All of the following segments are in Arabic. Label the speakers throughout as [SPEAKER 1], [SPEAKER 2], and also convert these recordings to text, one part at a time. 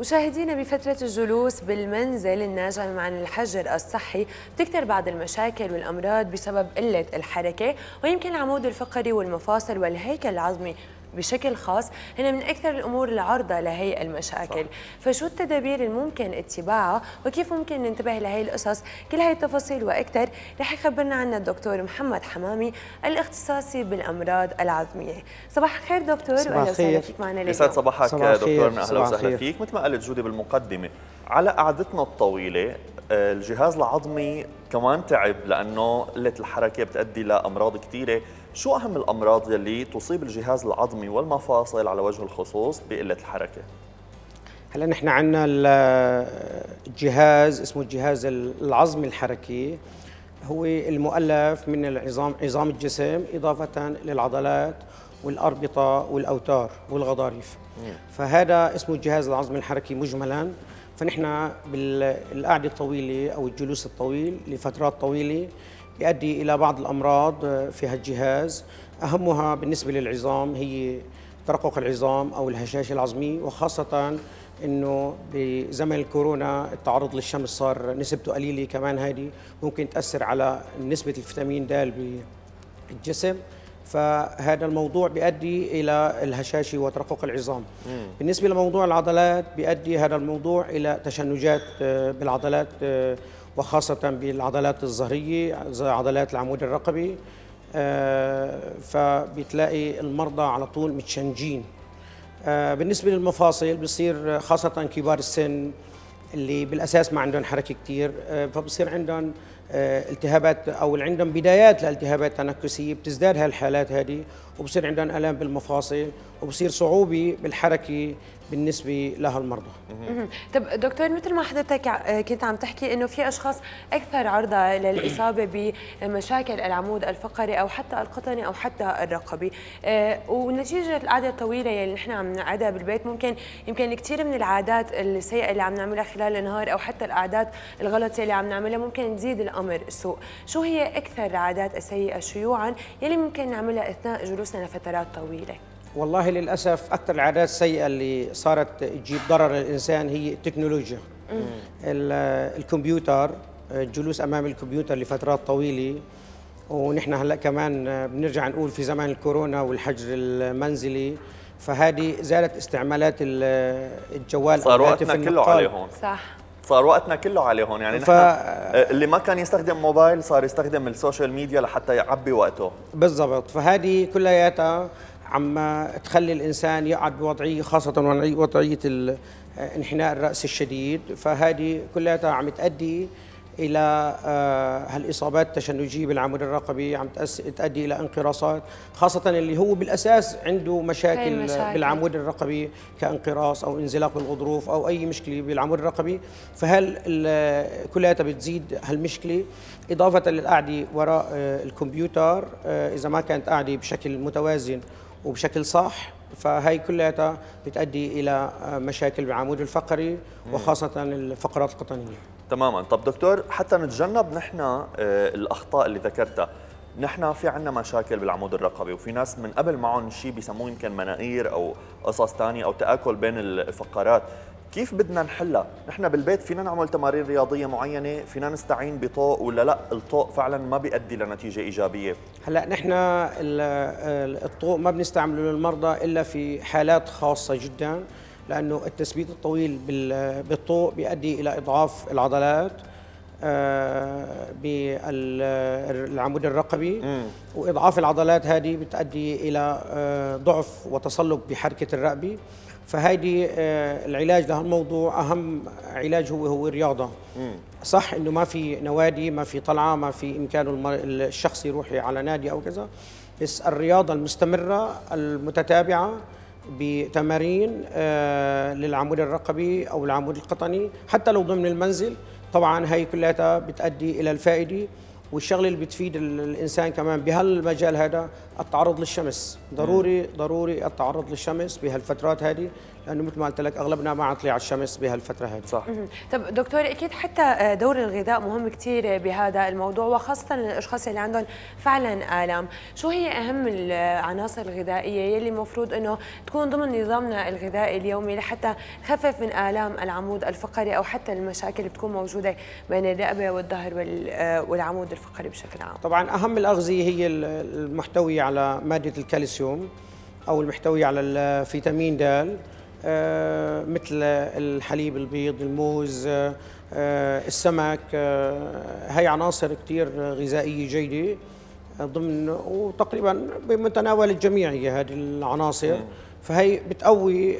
[SPEAKER 1] مشاهدينا بفترة الجلوس بالمنزل الناجم عن الحجر الصحي بتكثر بعض المشاكل والأمراض بسبب قلة الحركة ويمكن العمود الفقري والمفاصل والهيكل العظمي. بشكل خاص هنا من أكثر الأمور العرضة لهي المشاكل. صح. فشو التدابير الممكن اتباعها وكيف ممكن ننتبه لهي القصص؟ كل هاي التفاصيل وأكثر رح يخبرنا عنها الدكتور محمد حمامي الاختصاصي بالأمراض العظمية. صباح الخير دكتور
[SPEAKER 2] صباح الخير فيك
[SPEAKER 3] معنا اليوم. يسعد صباحك دكتورنا أهلا وسهلا فيك. مثل ما قالت جودي بالمقدمة على قعدتنا الطويلة آه، الجهاز العظمي كمان تعب لأنه قله الحركة بتؤدي لأمراض كثيرة. شو أهم الأمراض يلي تصيب الجهاز العظمي والمفاصل على وجه الخصوص بقلة الحركة؟
[SPEAKER 2] هلا نحن عندنا الجهاز اسمه الجهاز العظمي الحركي. هو المؤلف من العظام عظام الجسم إضافة للعضلات والأربطة والأوتار والغضاريف. فهذا اسمه الجهاز العظمي الحركي مجملا. فنحن بالقعدة الطويلة أو الجلوس الطويل لفترات طويلة يؤدي إلى بعض الأمراض في هالجهاز. أهمها بالنسبة للعظام هي ترقق العظام أو الهشاشه العظميه وخاصة إنه بزمن الكورونا التعرض للشمس صار نسبته قليلة كمان هذه ممكن تأثر على نسبة الفيتامين د بالجسم. فهذا الموضوع بيؤدي إلى الهشاشه وترقق العظام مم. بالنسبة لموضوع العضلات بيؤدي هذا الموضوع إلى تشنجات آه، بالعضلات آه، وخاصة بالعضلات الظهرية عضلات العمود الرقبي آه، فبتلاقي المرضى على طول متشنجين بالنسبة للمفاصل بصير خاصة كبار السن اللي بالأساس ما عندهم حركة كثير فبصير عندهم آه، التهابات أو عندهم بدايات لالتهابات تنكسية بتزداد هالحالات هذه. وبصير عندهم الام بالمفاصل وبصير صعوبة بالحركة بالنسبة لهالمرضى.
[SPEAKER 1] طب دكتور مثل ما حضرتك كنت عم تحكي إنه في أشخاص أكثر عرضة للإصابة بمشاكل العمود الفقري أو حتى القطني أو حتى الرقبي. آه، ونتيجة القعدة الطويلة يلي نحن عم نقعدها بالبيت ممكن يمكن كثير من العادات السيئة اللي عم نعملها خلال النهار أو حتى العادات الغلط اللي عم نعملها ممكن تزيد الأمر سوء، شو هي أكثر العادات السيئة شيوعا يلي ممكن نعملها أثناء جلوسنا لفترات طويلة؟
[SPEAKER 2] والله للأسف أكثر العادات السيئه اللي صارت تجيب ضرر للإنسان هي التكنولوجيا. الكمبيوتر الجلوس أمام الكمبيوتر لفترات طويلة. ونحن هلأ كمان بنرجع نقول في زمان الكورونا والحجر المنزلي. فهذه زادت استعمالات الجوال
[SPEAKER 3] صار وقتنا كله عليهم.
[SPEAKER 1] صح.
[SPEAKER 3] صار وقتنا كله عليهم. يعني ف... نحن اللي ما كان يستخدم موبايل صار يستخدم السوشيال ميديا لحتى يعبي وقته.
[SPEAKER 2] بالضبط. فهذه كلياتها عم تخلي الإنسان يقعد بوضعية خاصة وضعية انحناء الرأس الشديد. فهذه كلها عم تؤدي إلى آه، هالاصابات التشنجيه بالعمود الرقبي عم تؤدي إلى انقراصات خاصة اللي هو بالأساس عنده مشاكل, مشاكل. بالعمود الرقبي كانقراص أو انزلاق بالغضروف أو أي مشكلة بالعمود الرقبي. فهل كلها بتزيد هالمشكلة؟ إضافة للقعدة وراء آه، الكمبيوتر آه، إذا ما كانت قاعدة بشكل متوازن وبشكل صح فهي كلها بتؤدي إلى مشاكل بالعمود الفقري وخاصة الفقرات القطنية.
[SPEAKER 3] تماما. طب دكتور حتى نتجنب نحن آه، الأخطاء اللي ذكرتها. نحن في عندنا مشاكل بالعمود الرقبي وفي ناس من قبل معهم شيء بيسموه يمكن مناقير أو قصص ثانية أو تأكل بين الفقرات. كيف بدنا نحلها؟ نحن بالبيت فينا نعمل تمارين رياضية معينة، فينا نستعين بطوق ولا لأ؟ الطوق فعلا ما بيؤدي لنتيجة إيجابية؟
[SPEAKER 2] هلأ نحن الطوق ما بنستعمله للمرضى إلا في حالات خاصة جدا. لأنه التثبيت الطويل بالطوق بيؤدي إلى إضعاف العضلات آه، بالعمود الرقبي. وإضعاف العضلات هذه بتؤدي إلى آه، ضعف وتصلب بحركة الرقبة. فهيدي آه، العلاج لهالموضوع أهم علاج هو هو الرياضة. صح إنه ما في نوادي ما في طلعة ما في امكانه الشخص يروح على نادي أو كذا. بس الرياضة المستمرة المتتابعة بتمارين آه، للعمود الرقبي أو العمود القطني حتى لو ضمن المنزل. طبعا هي كلها بتؤدي إلى الفائدة والشغلة اللي بتفيد الإنسان كمان بهالمجال هذا التعرض للشمس. ضروري ضروري التعرض للشمس بهالفترات هذه لأنه مثل ما قلت لك أغلبنا ما عم طلع على الشمس بهالفترة هذه
[SPEAKER 3] صح.
[SPEAKER 1] طب دكتور أكيد حتى دور الغذاء مهم كثير بهذا الموضوع وخاصة الأشخاص اللي عندهم فعلا آلام. شو هي أهم العناصر الغذائية يلي المفروض إنه تكون ضمن نظامنا الغذائي اليومي لحتى نخفف من آلام العمود الفقري أو حتى المشاكل اللي بتكون موجودة بين الرقبة والظهر والعمود الفقري بشكل عام؟
[SPEAKER 2] طبعا أهم الأغذية هي المحتوية على مادة الكالسيوم أو المحتوية على الفيتامين د مثل الحليب البيض الموز آه، السمك آه، هي عناصر كثير غذائية جيدة ضمن وتقريبا بمتناول الجميع هي هذه العناصر. فهي بتقوي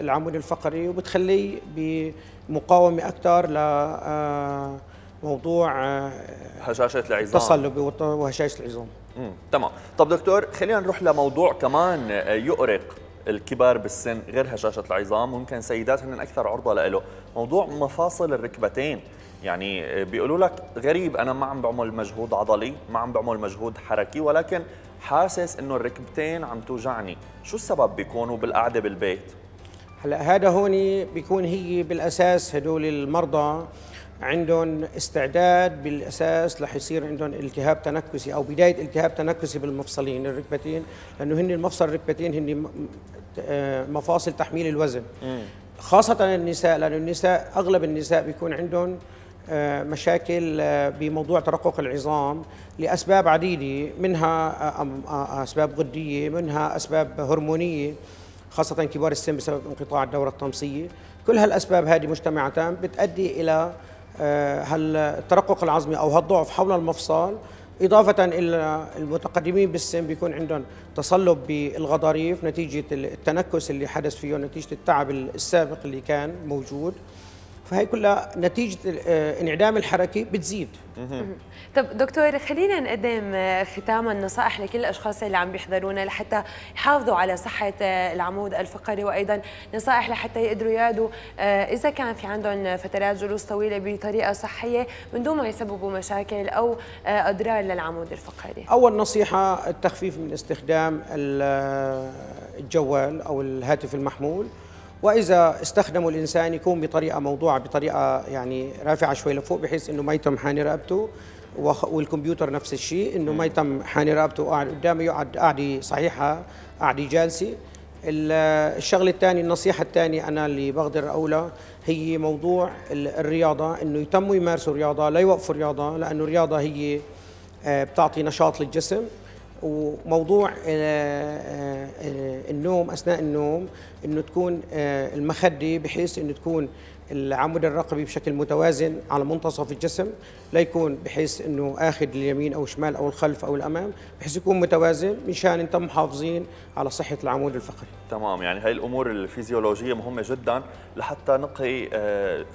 [SPEAKER 2] العمود الفقري وبتخليه بمقاومة أكثر لموضوع
[SPEAKER 3] هشاشة العظام.
[SPEAKER 2] تصلب وهشاشة العظام.
[SPEAKER 3] تمام. طب دكتور خلينا نروح لموضوع كمان يؤرق. الكبار بالسن غير هشاشة العظام ممكن سيدات هن أكثر عرضة له موضوع مفاصل الركبتين. يعني بيقولوا لك غريب أنا ما عم بعمل مجهود عضلي ما عم بعمل مجهود حركي ولكن حاسس إنه الركبتين عم توجعني. شو السبب بيكونوا بالقعدة بالبيت؟
[SPEAKER 2] هلأ هذا هون بيكون هي بالأساس هدول المرضى عندهم استعداد بالأساس رح يصير عندهم التهاب تنكسي أو بداية التهاب تنكسي بالمفصلين الركبتين لأنه هن المفصل الركبتين هن آه، مفاصل تحميل الوزن. خاصة النساء لأنه النساء أغلب النساء بيكون عندهم آه، مشاكل آه، بموضوع ترقق العظام لأسباب عديدة منها أسباب غدية منها أسباب هرمونية خاصة كبار السن بسبب انقطاع الدورة الطمسية. كل هالأسباب هذه مجتمعتان بتؤدي إلى هالترقق العظمي أو هالضعف حول المفصل؟ إضافة إلى المتقدمين بالسن بيكون عندهم تصلب بالغضاريف نتيجة التنكس اللي حدث فيه نتيجة التعب السابق اللي كان موجود. فهي كلها نتيجة آه، انعدام الحركة بتزيد.
[SPEAKER 1] طب دكتور خلينا نقدم آه، ختاما نصائح لكل الأشخاص اللي عم بيحضرونا لحتى يحافظوا على صحة آه، العمود الفقري وأيضا نصائح لحتى يقدروا يعدوا إذا كان في عندهم فترات جلوس طويلة بطريقة صحية من دون ما يسببوا مشاكل أو أضرار للعمود الفقري.
[SPEAKER 2] أول نصيحة التخفيف من استخدام الجوال أو الهاتف المحمول. وإذا استخدموا الإنسان يكون بطريقة موضوعة بطريقة يعني رافعة شوي لفوق بحيث إنه ما يتم حاني رقبته والكمبيوتر نفس الشيء إنه ما يتم حاني رقبته وقاعد قدامه يقعد قاعدة صحيحة قاعدة جالسة. الشغلة الثانية النصيحة الثانية أنا اللي بقدر أقولها هي موضوع الرياضة إنه يتموا يمارسوا رياضه لا يوقفوا رياضه لأنه الرياضة هي آه، بتعطي نشاط للجسم. وموضوع آه، آه، النوم أثناء النوم إنه تكون آه، المخدة بحيث إنه تكون العمود الرقبي بشكل متوازن على منتصف الجسم لا يكون بحيث إنه آخذ اليمين أو الشمال أو الخلف أو الأمام بحيث يكون متوازن مشان انت محافظين على صحة العمود الفقري.
[SPEAKER 3] تمام يعني هاي الأمور الفيزيولوجية مهمة جدا لحتى نقي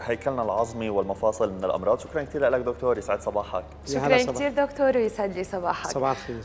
[SPEAKER 3] هيكلنا العظمي والمفاصل من الأمراض. شكرا كثير لك دكتور يسعد صباحك.
[SPEAKER 1] شكرا كثير دكتور ويسعد لي صباحك.
[SPEAKER 2] صباح الخير.